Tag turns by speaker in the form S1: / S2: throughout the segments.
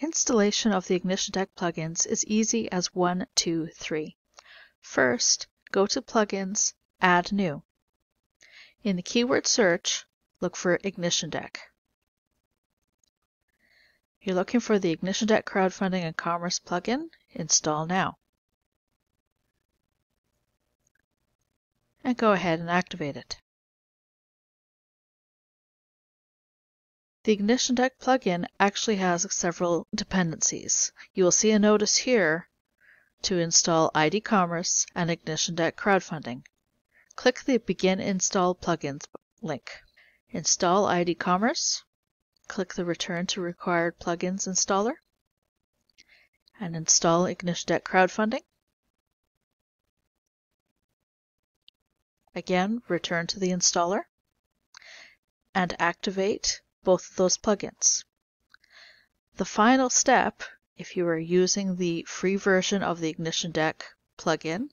S1: Installation of the IgnitionDeck plugins is easy as one, two, three. First, go to Plugins, Add New. In the keyword search, look for IgnitionDeck. You're looking for the IgnitionDeck Crowdfunding and Commerce plugin. Install now. And go ahead and activate it. The IgnitionDeck plugin actually has several dependencies. You will see a notice here to install ID Commerce and IgnitionDeck Crowdfunding. Click the Begin Install Plugins link. Install ID Commerce. Click the Return to Required Plugins installer. And install IgnitionDeck Crowdfunding. Again, return to the installer and activate both of those plugins. The final step, if you are using the free version of the IgnitionDeck plugin,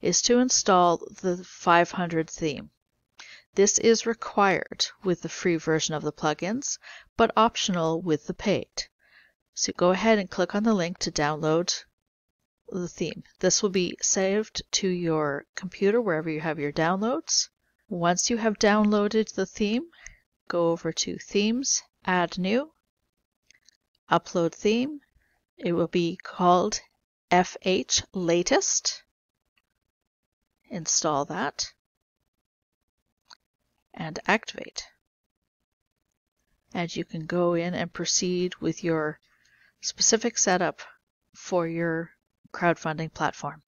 S1: is to install the 500 theme. This is required with the free version of the plugins, but optional with the paid. So go ahead and click on the link to download the theme. This will be saved to your computer wherever you have your downloads. Once you have downloaded the theme, go over to Themes, Add New, Upload Theme. It will be called FH Latest. Install that and activate. And you can go in and proceed with your specific setup for your crowdfunding platform.